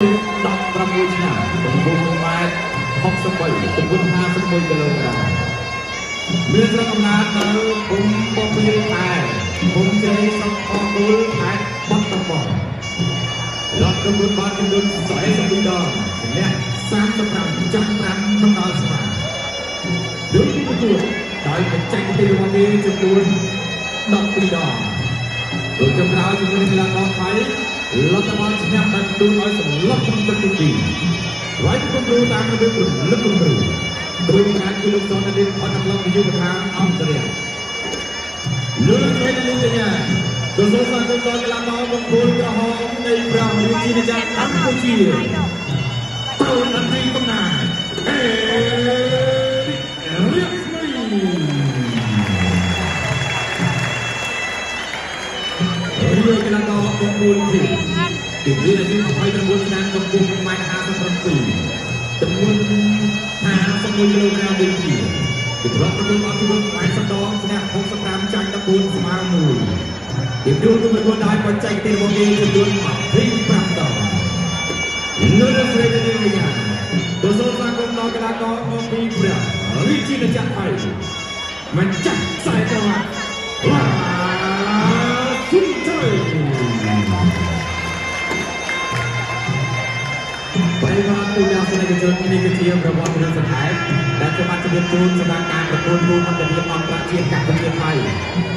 16ឆ្នាំទំហំ1ម៉ែត្រ63ទម្ងន់51គីឡូក្រាមមានស្រុកកំណើតនៅភូមិពពៀលខែភូមិជ្រៃស្រុកអកុលខេត្តបាត់ដំបងលត់ប្រកួតបានចំនួន42ដងអ្នក35ចាស់5ក្នុងដល់ស្មាដូចទីប្រកួតដោយបច្ចេកទេសរបស់គេចំនួន12ដងដូចចម្លើយជាមួយកីឡាករថៃ លទ្ធផលឈ្នះបានទូនឲ្យសន្លប់ក្នុងទឹកទី2ហើយគំរូតាមរបៀបរលឹកគំរូគ្រូការគឺលោកសននាងអត់ឡើងយុវដ្ឋានអង្គរៈលោកស្រីនាងកញ្ញាទស្សនសាស្ត្រដល់កីឡាករបង្គោលក្រហមនៃប្រងរាជាណាចក្រកម្ពុជាទូនអន្តរីកំណាអេរៀបស្មីហើយកីឡា ករបង្គោលទីទីនេះអាយុ29ឆ្នាំកម្ពស់1.57ម៉ែត្រទម្ងន់51គីឡូក្រាមដូចគ្នាពីប្រពន្ធរបស់ជីវិត80ដងឈ្នះ65ចាញ់14ស្មើ1ទីក្រុមគឺប្រកួតដោយបច្ចេកទេសរបស់គេចំនួន25ដងលោកស្រីនាងកញ្ញាទៅសូមស្វាគមន៍ដល់កីឡាករមកពីព្រះរាជាណាចក្រថៃមិនចាក់ខ្សែក្រវ៉ាត់ បាយបាទូយ៉ាងស្នេហ៍ជននេះគឺជាប្រវត្តិរឿងសង្ខេបដែលខ្ញុំបានជម្រាបជូនសម្រាប់ការប្រកួតរួមអន្តរជាតិអន្តរជាតិកម្ពុជាថៃ